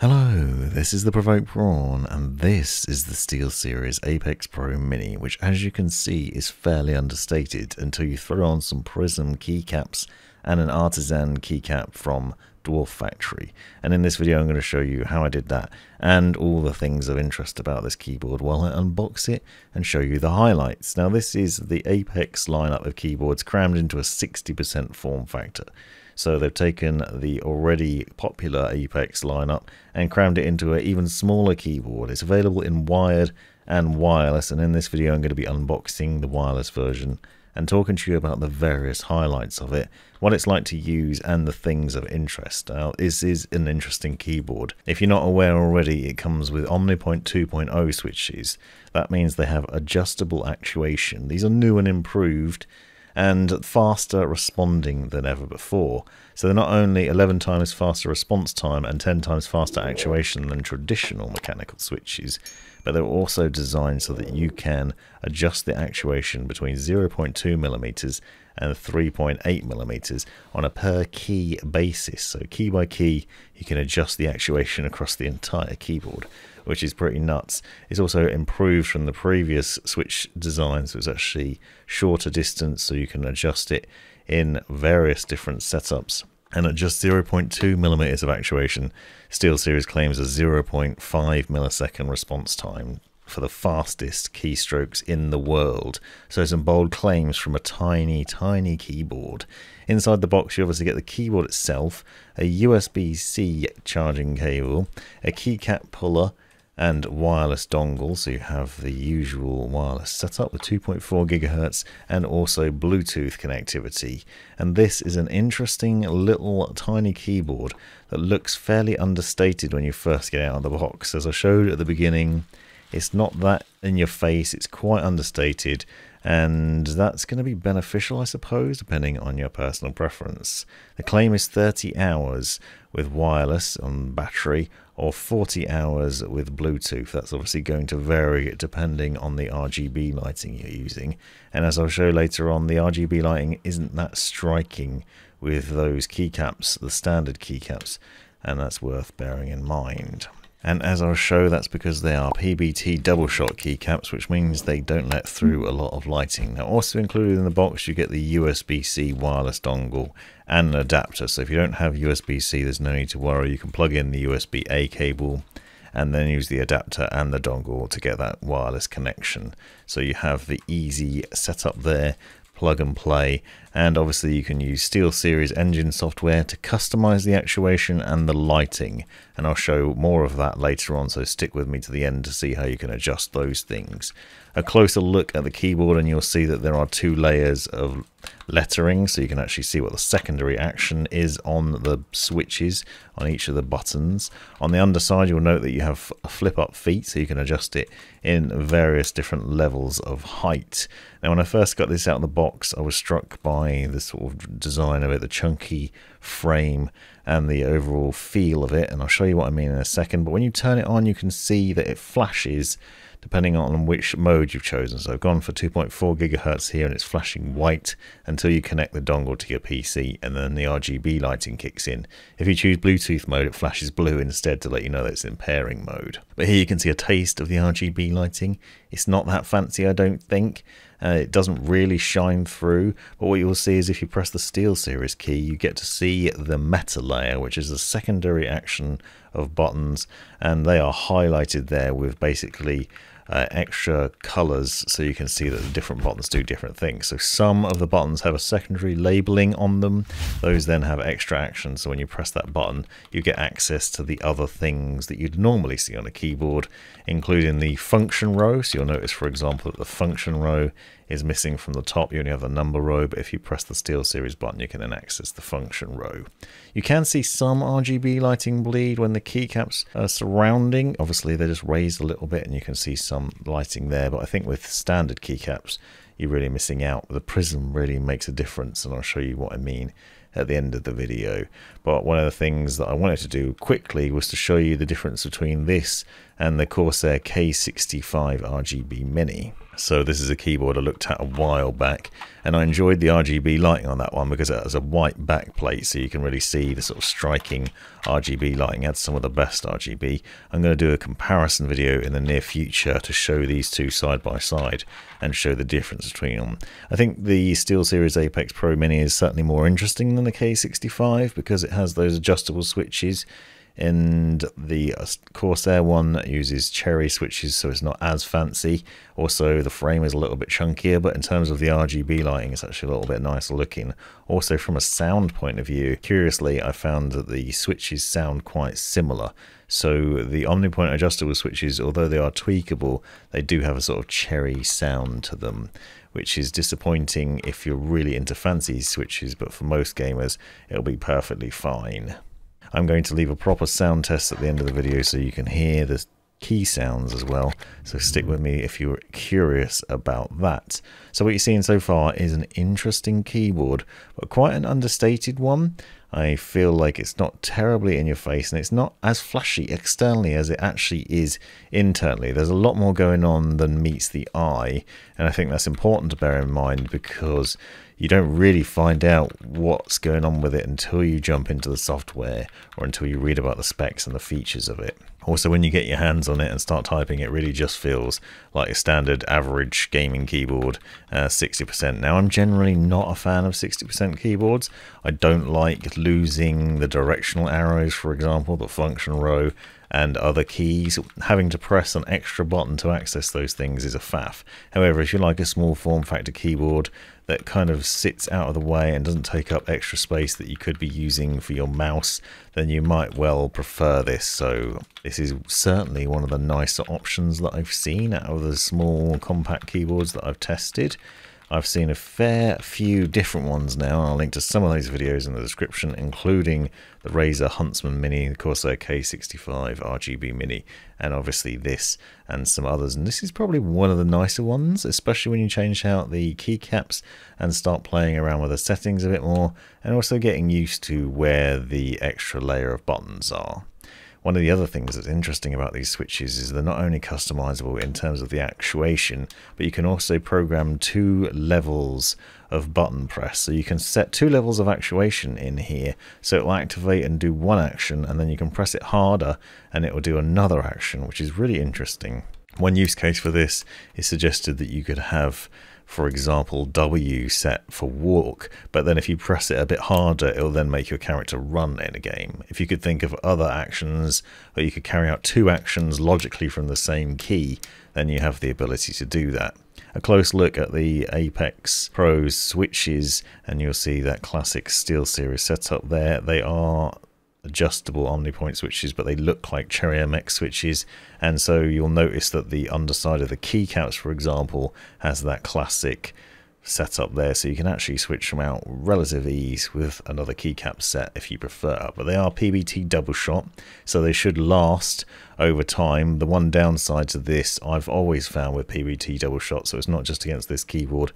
Hello, this is the Provoked Prawn, and this is the SteelSeries Apex Pro Mini, which as you can see is fairly understated until you throw on some Prism keycaps and an Artisan keycap from Dwarf Factory. And in this video I'm going to show you how I did that and all the things of interest about this keyboard while I unbox it and show you the highlights. Now this is the Apex lineup of keyboards crammed into a 60% form factor. So they've taken the already popular Apex lineup and crammed it into an even smaller keyboard. It's available in wired and wireless, and in this video I'm going to be unboxing the wireless version and talking to you about the various highlights of it, what it's like to use, and the things of interest. Now, this is an interesting keyboard. If you're not aware already, it comes with OmniPoint 2.0 switches. That means they have adjustable actuation. These are new and improved and faster responding than ever before. So they're not only 11 times faster response time and 10 times faster actuation than traditional mechanical switches, but they're also designed so that you can adjust the actuation between 0.2 millimeters and 3.8 millimeters on a per key basis. So key by key, you can adjust the actuation across the entire keyboard which is pretty nuts. It's also improved from the previous Switch designs. It's actually shorter distance, so you can adjust it in various different setups. And at just 0.2 millimeters of actuation, SteelSeries claims a 0.5 millisecond response time for the fastest keystrokes in the world. So some bold claims from a tiny, tiny keyboard. Inside the box, you obviously get the keyboard itself, a USB-C charging cable, a keycap puller, and wireless dongle. So you have the usual wireless setup with 2.4 gigahertz and also Bluetooth connectivity. And this is an interesting little tiny keyboard that looks fairly understated when you first get out of the box. As I showed at the beginning, it's not that in your face, it's quite understated and that's going to be beneficial, I suppose, depending on your personal preference. The claim is 30 hours with wireless on battery or 40 hours with Bluetooth. That's obviously going to vary depending on the RGB lighting you're using. And as I'll show later on, the RGB lighting isn't that striking with those keycaps, the standard keycaps, and that's worth bearing in mind. And as I'll show, that's because they are PBT double shot keycaps, which means they don't let through a lot of lighting. Now, also included in the box, you get the USB-C wireless dongle and an adapter. So if you don't have USB-C, there's no need to worry. You can plug in the USB-A cable and then use the adapter and the dongle to get that wireless connection. So you have the easy setup there plug and play and obviously you can use SteelSeries engine software to customize the actuation and the lighting and I'll show more of that later on so stick with me to the end to see how you can adjust those things. A closer look at the keyboard and you'll see that there are two layers of lettering so you can actually see what the secondary action is on the switches on each of the buttons. On the underside you'll note that you have a flip up feet so you can adjust it in various different levels of height. Now when I first got this out of the box I was struck by the sort of design of it, the chunky frame and the overall feel of it and I'll show you what I mean in a second but when you turn it on you can see that it flashes depending on which mode you've chosen. So I've gone for 2.4 gigahertz here and it's flashing white until you connect the dongle to your PC and then the RGB lighting kicks in. If you choose Bluetooth mode, it flashes blue instead to let you know that it's in pairing mode. But here you can see a taste of the RGB lighting. It's not that fancy, I don't think. Uh, it doesn't really shine through, but what you'll see is if you press the SteelSeries key, you get to see the meta layer, which is a secondary action of buttons, and they are highlighted there with basically uh, extra colors so you can see that the different buttons do different things. So some of the buttons have a secondary labeling on them. Those then have extra actions. So when you press that button, you get access to the other things that you'd normally see on a keyboard, including the function row. So you'll notice, for example, that the function row is missing from the top. You only have the number row, but if you press the SteelSeries button, you can then access the function row. You can see some RGB lighting bleed when the keycaps are surrounding. Obviously, they're just raised a little bit and you can see some lighting there, but I think with standard keycaps, you're really missing out. The prism really makes a difference, and I'll show you what I mean at the end of the video. But one of the things that I wanted to do quickly was to show you the difference between this and the Corsair K65 RGB Mini. So this is a keyboard I looked at a while back and I enjoyed the RGB lighting on that one because it has a white backplate so you can really see the sort of striking RGB lighting. It had some of the best RGB. I'm going to do a comparison video in the near future to show these two side by side and show the difference between them. I think the SteelSeries Apex Pro Mini is certainly more interesting than the K65 because it has those adjustable switches and the uh, Corsair one uses cherry switches so it's not as fancy. Also the frame is a little bit chunkier but in terms of the RGB lighting it's actually a little bit nicer looking. Also from a sound point of view curiously I found that the switches sound quite similar. So the Omnipoint adjustable switches although they are tweakable they do have a sort of cherry sound to them which is disappointing if you're really into fancy switches but for most gamers it'll be perfectly fine. I'm going to leave a proper sound test at the end of the video so you can hear the key sounds as well. So stick with me if you're curious about that. So what you're seeing so far is an interesting keyboard, but quite an understated one. I feel like it's not terribly in your face and it's not as flashy externally as it actually is internally. There's a lot more going on than meets the eye, and I think that's important to bear in mind because you don't really find out what's going on with it until you jump into the software or until you read about the specs and the features of it. Also, when you get your hands on it and start typing, it really just feels like a standard average gaming keyboard, uh, 60%. Now, I'm generally not a fan of 60% keyboards. I don't like losing the directional arrows, for example, the function row and other keys. Having to press an extra button to access those things is a faff. However, if you like a small form factor keyboard that kind of sits out of the way and doesn't take up extra space that you could be using for your mouse, then you might well prefer this. So this is certainly one of the nicer options that I've seen out of the small compact keyboards that I've tested. I've seen a fair few different ones now. I'll link to some of those videos in the description, including the Razer Huntsman Mini, the Corsair K65 RGB Mini, and obviously this and some others. And this is probably one of the nicer ones, especially when you change out the keycaps and start playing around with the settings a bit more, and also getting used to where the extra layer of buttons are. One of the other things that's interesting about these switches is they're not only customizable in terms of the actuation, but you can also program two levels of button press. So you can set two levels of actuation in here. So it will activate and do one action, and then you can press it harder and it will do another action, which is really interesting. One use case for this is suggested that you could have for example, W set for walk, but then if you press it a bit harder, it'll then make your character run in a game. If you could think of other actions, or you could carry out two actions logically from the same key, then you have the ability to do that. A close look at the Apex Pro switches, and you'll see that classic SteelSeries setup there. They are adjustable OmniPoint switches, but they look like Cherry MX switches. And so you'll notice that the underside of the keycaps, for example, has that classic setup there. So you can actually switch them out relative ease with another keycap set if you prefer. But they are PBT double shot, so they should last over time. The one downside to this I've always found with PBT double shot, so it's not just against this keyboard,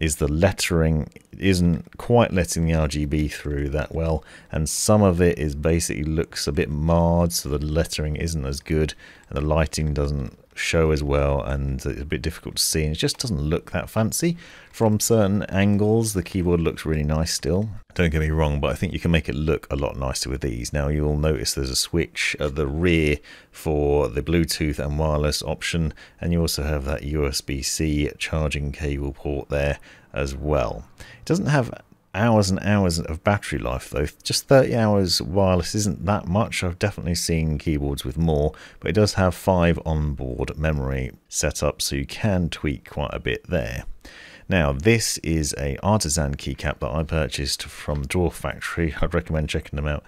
is the lettering isn't quite letting the RGB through that well and some of it is basically looks a bit marred so the lettering isn't as good and the lighting doesn't show as well and it's a bit difficult to see and it just doesn't look that fancy from certain angles. The keyboard looks really nice still. Don't get me wrong but I think you can make it look a lot nicer with these. Now you'll notice there's a switch at the rear for the Bluetooth and wireless option and you also have that USB-C charging cable port there as well. It doesn't have hours and hours of battery life though. Just 30 hours wireless isn't that much. I've definitely seen keyboards with more, but it does have 5 onboard memory set up so you can tweak quite a bit there. Now this is a artisan keycap that I purchased from Dwarf Factory. I'd recommend checking them out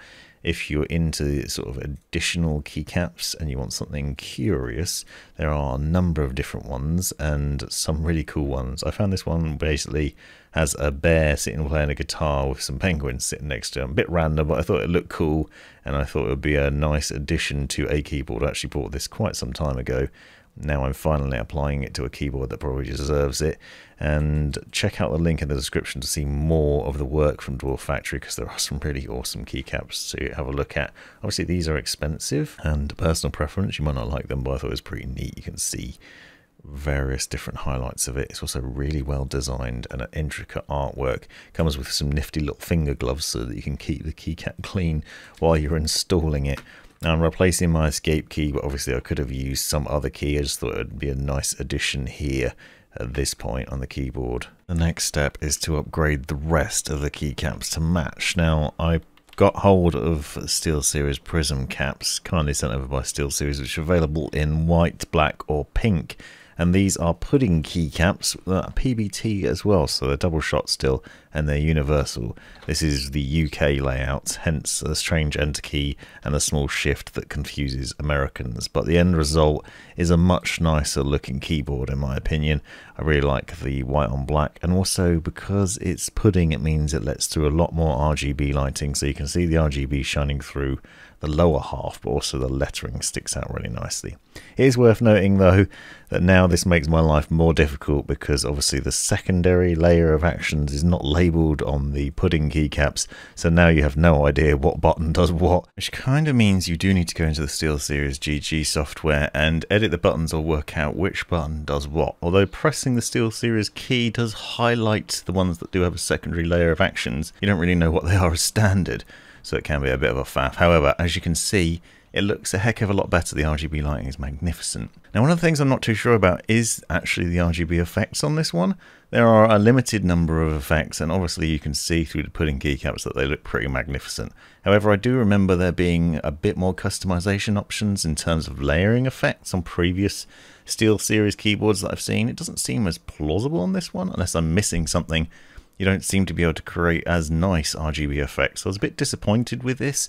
if you're into sort of additional keycaps and you want something curious, there are a number of different ones and some really cool ones. I found this one basically has a bear sitting playing a guitar with some penguins sitting next to him. A bit random, but I thought it looked cool and I thought it would be a nice addition to a keyboard. I actually bought this quite some time ago now I'm finally applying it to a keyboard that probably deserves it. And check out the link in the description to see more of the work from Dwarf Factory because there are some really awesome keycaps to have a look at. Obviously, these are expensive and personal preference. You might not like them, but I thought it was pretty neat. You can see various different highlights of it. It's also really well designed and an intricate artwork. Comes with some nifty little finger gloves so that you can keep the keycap clean while you're installing it. I'm replacing my escape key, but obviously I could have used some other key. I just thought it would be a nice addition here at this point on the keyboard. The next step is to upgrade the rest of the keycaps to match. Now I got hold of SteelSeries Prism caps, kindly sent over by SteelSeries, which are available in white, black or pink and these are pudding keycaps, uh, PBT as well, so they're double shot still, and they're universal. This is the UK layout, hence the strange enter key and the small shift that confuses Americans, but the end result is a much nicer looking keyboard in my opinion. I really like the white on black, and also because it's pudding, it means it lets through a lot more RGB lighting, so you can see the RGB shining through the lower half, but also the lettering sticks out really nicely. It is worth noting though that now this makes my life more difficult because obviously the secondary layer of actions is not labelled on the pudding keycaps, so now you have no idea what button does what, which kind of means you do need to go into the SteelSeries GG software and edit the buttons or work out which button does what. Although pressing the SteelSeries key does highlight the ones that do have a secondary layer of actions, you don't really know what they are as standard so it can be a bit of a faff. However, as you can see, it looks a heck of a lot better. The RGB lighting is magnificent. Now, one of the things I'm not too sure about is actually the RGB effects on this one. There are a limited number of effects, and obviously you can see through the pudding keycaps that they look pretty magnificent. However, I do remember there being a bit more customization options in terms of layering effects on previous SteelSeries keyboards that I've seen. It doesn't seem as plausible on this one, unless I'm missing something you don't seem to be able to create as nice RGB effects. So I was a bit disappointed with this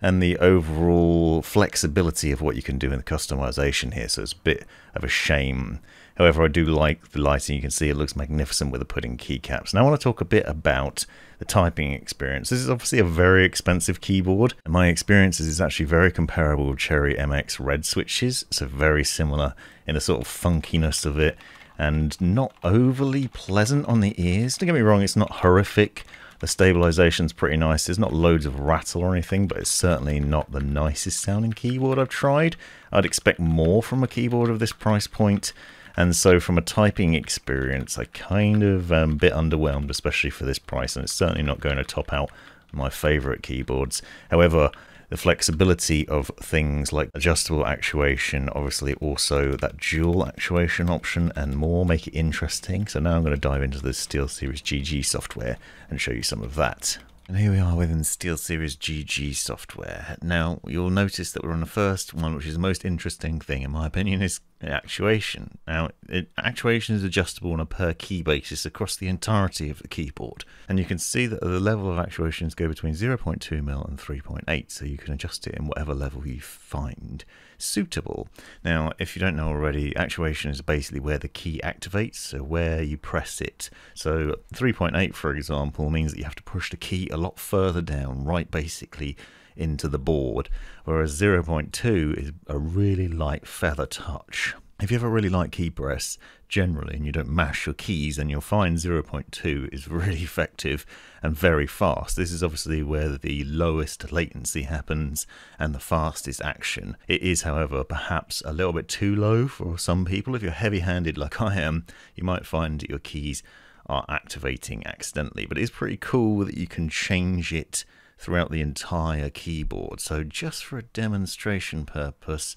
and the overall flexibility of what you can do in the customization here. So it's a bit of a shame. However, I do like the lighting. You can see it looks magnificent with the pudding keycaps. Now I want to talk a bit about the typing experience. This is obviously a very expensive keyboard. And my experience is it's actually very comparable with Cherry MX Red switches. So very similar in the sort of funkiness of it and not overly pleasant on the ears. Don't get me wrong, it's not horrific. The stabilization's pretty nice. There's not loads of rattle or anything, but it's certainly not the nicest sounding keyboard I've tried. I'd expect more from a keyboard of this price point. And so from a typing experience, I kind of am um, a bit underwhelmed, especially for this price, and it's certainly not going to top out my favorite keyboards. However, the flexibility of things like adjustable actuation, obviously also that dual actuation option and more make it interesting. So now I'm going to dive into the SteelSeries GG software and show you some of that. And here we are within SteelSeries GG software. Now, you'll notice that we're on the first one, which is the most interesting thing, in my opinion, is actuation. Now, it, actuation is adjustable on a per key basis across the entirety of the keyboard. And you can see that the level of actuations go between 0.2mm and 3.8, so you can adjust it in whatever level you find suitable. Now, if you don't know already, actuation is basically where the key activates, so where you press it. So 3.8, for example, means that you have to push the key a lot further down, right basically into the board, whereas 0.2 is a really light feather touch. If you have a really light key press generally and you don't mash your keys, then you'll find 0.2 is really effective and very fast. This is obviously where the lowest latency happens and the fastest action. It is, however, perhaps a little bit too low for some people. If you're heavy handed like I am, you might find that your keys are activating accidentally, but it's pretty cool that you can change it throughout the entire keyboard. So just for a demonstration purpose,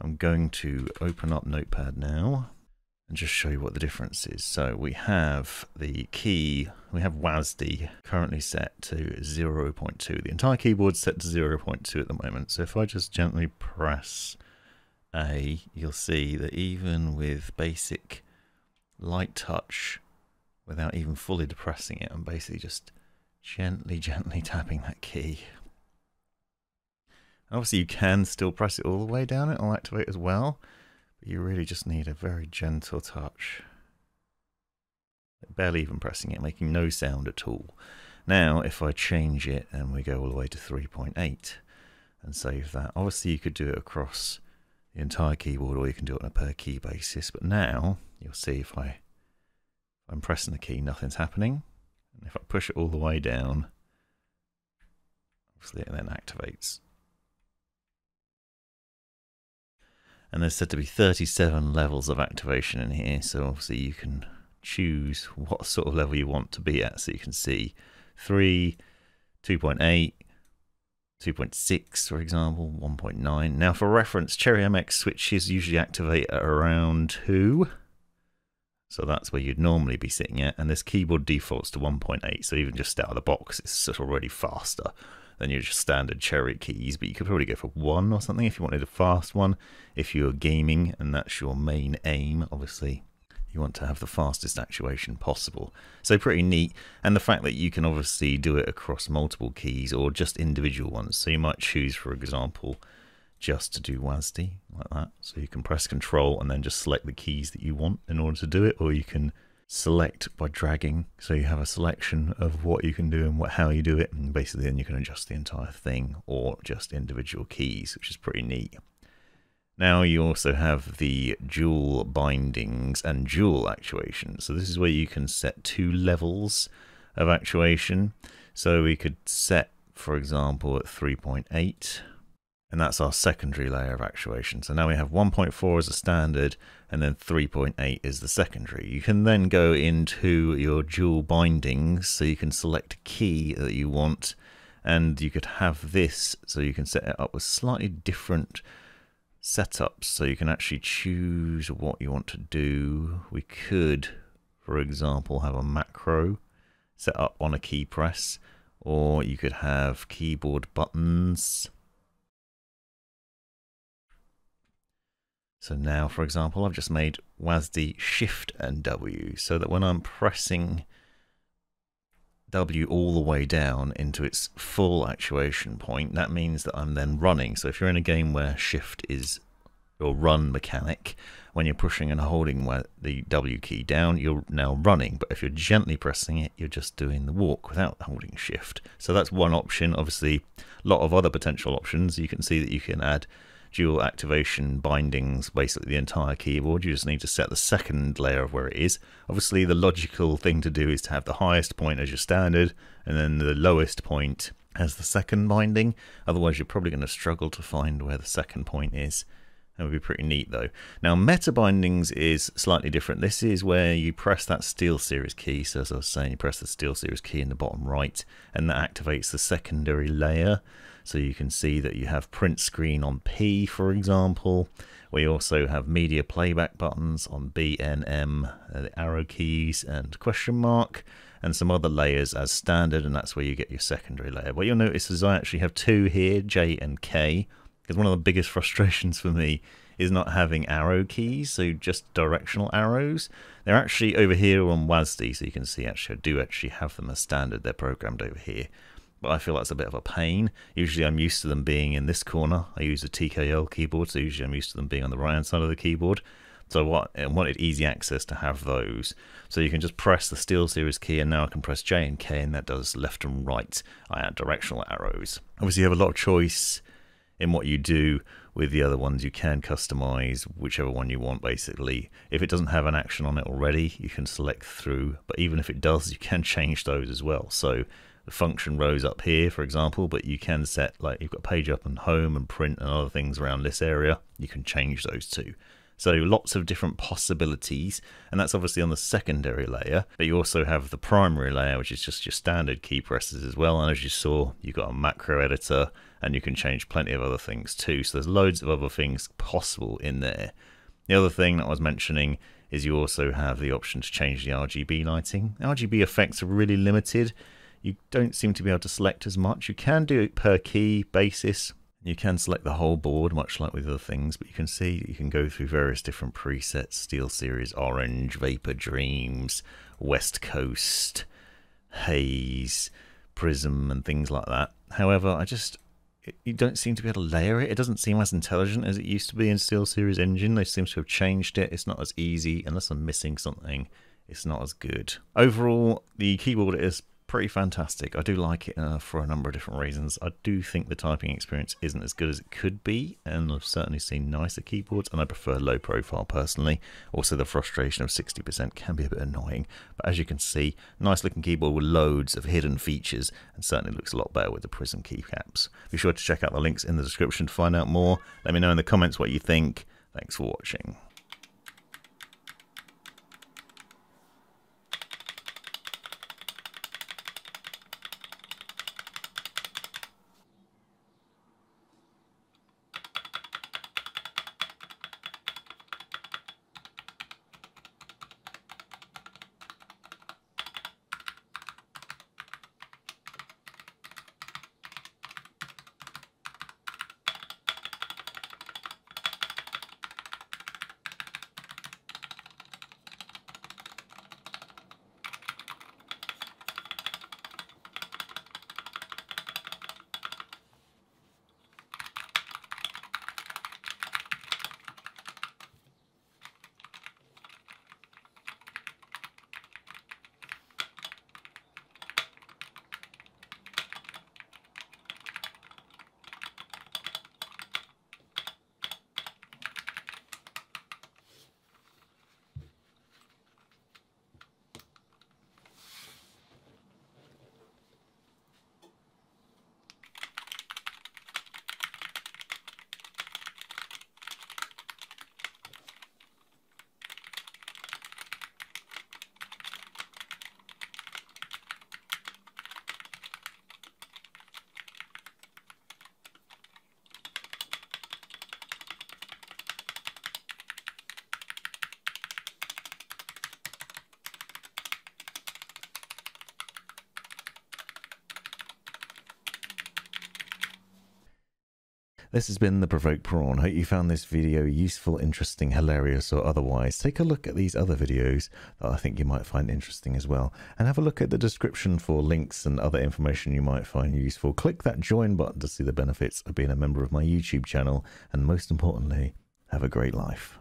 I'm going to open up Notepad now and just show you what the difference is. So we have the key, we have WASD currently set to 0.2. The entire keyboard's set to 0.2 at the moment. So if I just gently press A, you'll see that even with basic light touch, without even fully depressing it, I'm basically just gently, gently tapping that key. Obviously you can still press it all the way down, it'll activate as well, but you really just need a very gentle touch. Barely even pressing it, making no sound at all. Now, if I change it and we go all the way to 3.8 and save that, obviously you could do it across the entire keyboard or you can do it on a per key basis, but now you'll see if I if I'm pressing the key, nothing's happening. If I push it all the way down, obviously it then activates. And there's said to be 37 levels of activation in here, so obviously you can choose what sort of level you want to be at. So you can see 3, 2.8, 2.6, for example, 1.9. Now, for reference, Cherry MX switches usually activate at around 2. So that's where you'd normally be sitting at. And this keyboard defaults to 1.8. So even just out of the box, it's already faster than your standard Cherry keys. But you could probably go for 1 or something if you wanted a fast one. If you're gaming and that's your main aim, obviously you want to have the fastest actuation possible. So pretty neat. And the fact that you can obviously do it across multiple keys or just individual ones. So you might choose, for example, just to do WASD like that. So you can press control and then just select the keys that you want in order to do it. Or you can select by dragging. So you have a selection of what you can do and what, how you do it. And basically then you can adjust the entire thing or just individual keys, which is pretty neat. Now you also have the dual bindings and dual actuation. So this is where you can set two levels of actuation. So we could set, for example, at 3.8, and that's our secondary layer of actuation. So now we have 1.4 as a standard, and then 3.8 is the secondary. You can then go into your dual bindings, so you can select a key that you want, and you could have this, so you can set it up with slightly different setups so you can actually choose what you want to do. We could, for example, have a macro set up on a key press, or you could have keyboard buttons. So now, for example, I've just made WASD Shift and W so that when I'm pressing W all the way down into its full actuation point, that means that I'm then running. So if you're in a game where shift is your run mechanic, when you're pushing and holding the W key down, you're now running. But if you're gently pressing it, you're just doing the walk without holding shift. So that's one option. Obviously, a lot of other potential options. You can see that you can add dual activation bindings, basically the entire keyboard. You just need to set the second layer of where it is. Obviously, the logical thing to do is to have the highest point as your standard, and then the lowest point as the second binding. Otherwise, you're probably going to struggle to find where the second point is. That would be pretty neat though. Now meta bindings is slightly different. This is where you press that SteelSeries key. So as I was saying, you press the SteelSeries key in the bottom right and that activates the secondary layer. So you can see that you have print screen on P, for example. We also have media playback buttons on B, N, M, uh, the arrow keys and question mark, and some other layers as standard, and that's where you get your secondary layer. What you'll notice is I actually have two here, J and K, because one of the biggest frustrations for me is not having arrow keys, so just directional arrows. They're actually over here on WASD, so you can see actually I do actually have them as standard. They're programmed over here but I feel that's a bit of a pain. Usually I'm used to them being in this corner. I use a TKL keyboard, so usually I'm used to them being on the right hand side of the keyboard. So what I wanted easy access to have those. So you can just press the SteelSeries key and now I can press J and K and that does left and right. I add directional arrows. Obviously you have a lot of choice in what you do with the other ones. You can customize whichever one you want basically. If it doesn't have an action on it already, you can select through. But even if it does, you can change those as well. So the function rows up here, for example, but you can set, like, you've got page up and home and print and other things around this area. You can change those too. So lots of different possibilities, and that's obviously on the secondary layer, but you also have the primary layer, which is just your standard key presses as well. And as you saw, you've got a macro editor, and you can change plenty of other things too. So there's loads of other things possible in there. The other thing that I was mentioning is you also have the option to change the RGB lighting. RGB effects are really limited you don't seem to be able to select as much. You can do it per key basis. You can select the whole board, much like with other things, but you can see you can go through various different presets, SteelSeries Orange, Vapor Dreams, West Coast, Haze, Prism, and things like that. However, I just, you don't seem to be able to layer it. It doesn't seem as intelligent as it used to be in SteelSeries Engine. They seem to have changed it. It's not as easy, unless I'm missing something, it's not as good. Overall, the keyboard is pretty fantastic. I do like it uh, for a number of different reasons. I do think the typing experience isn't as good as it could be, and I've certainly seen nicer keyboards, and I prefer low profile personally. Also, the frustration of 60% can be a bit annoying, but as you can see, nice looking keyboard with loads of hidden features, and certainly looks a lot better with the Prism keycaps. Be sure to check out the links in the description to find out more. Let me know in the comments what you think. Thanks for watching. This has been The Provoked Prawn. Hope you found this video useful, interesting, hilarious, or otherwise. Take a look at these other videos that I think you might find interesting as well. And have a look at the description for links and other information you might find useful. Click that join button to see the benefits of being a member of my YouTube channel. And most importantly, have a great life.